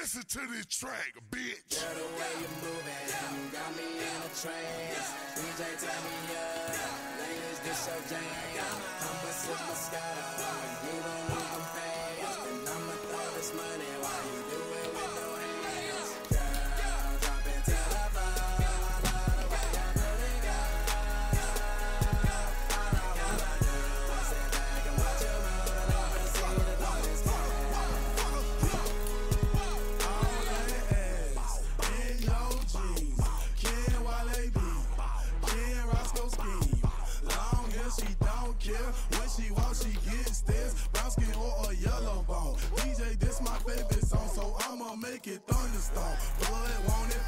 listen to this track, bitch. Girl, the way you moving, got me in a trance. DJ, turn me up. Ladies, this your jam. I'ma sip Moscato. You care. When she walks, she gets this. Brown skin or a yellow bone. DJ, this my favorite song, so I'ma make it thunderstorm. Blood, want it,